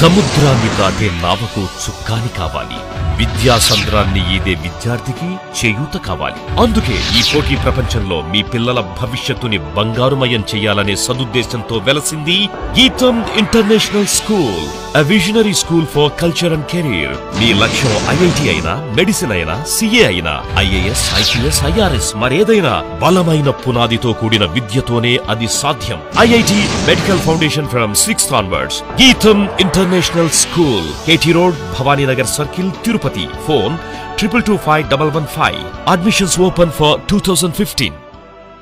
సముద్రాన్ని దాటే నావకు చుక్కాని కావాలి. విద్యా సంద్రాన్ని ఈదే విద్యార్థికి చేయూత కావాలి. అందుకే ఈ పోటీ ప్రపంచంలో మీ పిల్లల భవిష్యత్తుని బంగారుమయం చేయాలనే సదుద్దేశంతో వెలసింది Gitam international school. A visionary school for culture and career మీ లక్ష్యం ఐఐటి అయినా మెడిసిన్ అయినా సిఏ అయినా ఐఏఎస్ ఐపీఎస్ ఐఆర్ఎస్ మరేదైనా బలమైన పునాదితో కూడిన విద్యతోనే అది సాధ్యం. IIT medical foundation from sixth onwards. Gitam international school. KT road Bhavaninagar circle Tirupati. Tirupati. Phone 2225115. Admissions open for 2015.